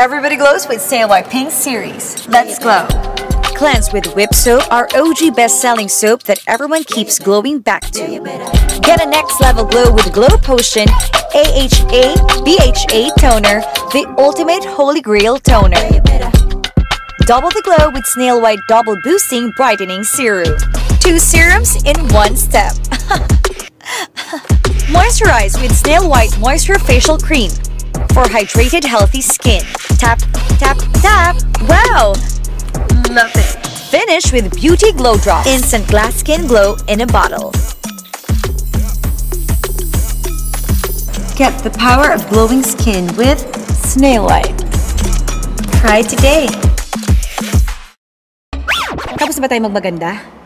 Everybody glows with Snail White Pink Series. Let's glow. Cleanse with Whip Soap, our OG best-selling soap that everyone keeps glowing back to. Get a next-level glow with Glow Potion AHA BHA Toner, the ultimate holy grail toner. Double the glow with Snail White Double Boosting Brightening Serum. Two serums in one step. Moisturize with Snail White Moisture Facial Cream for hydrated, healthy skin. Tap, tap, tap. Wow! Love it. Finish with Beauty Glow Drop. Instant glass skin glow in a bottle. Get the power of glowing skin with Snail White. Try today. Tapos ba tayo magbaganda?